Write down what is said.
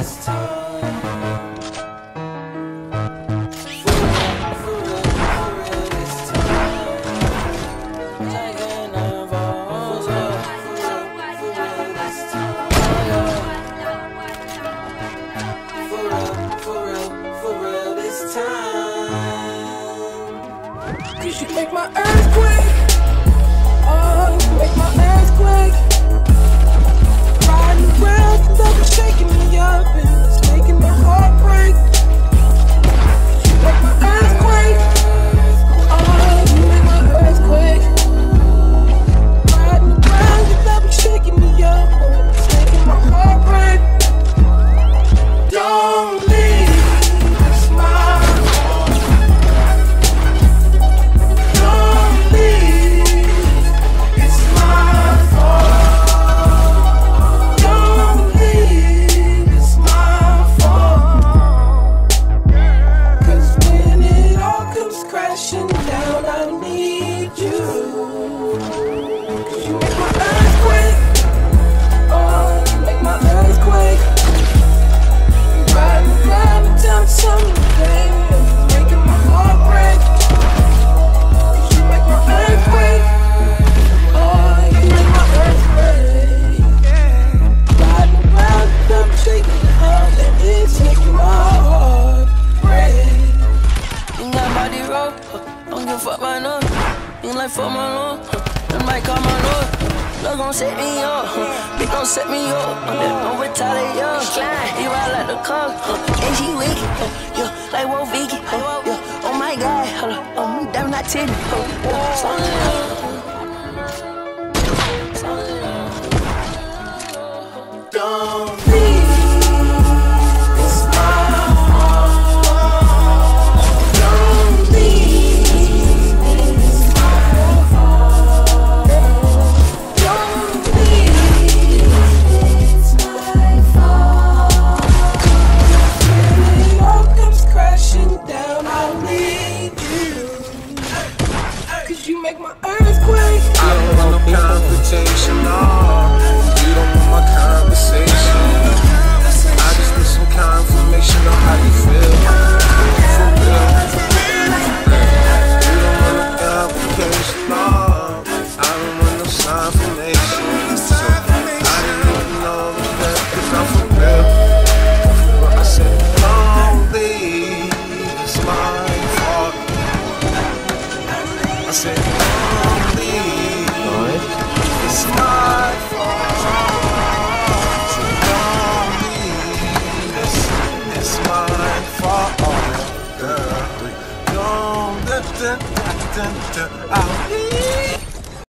this time. Cause you make my earthquake. Oh, make my earthquake. Huh, don't give a fuck about no. You like fuck my huh, that might call my lord. Love gon' set me up, bitch gon' set me up. Don't retaliate, yo. You ride like the car, and she weak, yeah, like Wolf Vicky, yeah. Oh my God, oh me damn not titty, Don't 'Cause you make my earthquake. I don't want no confrontation, no. You don't want my conversation. I just need some confirmation on how you feel. For. You don't want no complication, no. I don't want no confirmation. Dun, dun, I'll leave.